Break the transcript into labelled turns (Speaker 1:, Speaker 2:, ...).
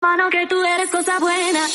Speaker 1: Mano que tú eres cosa buena,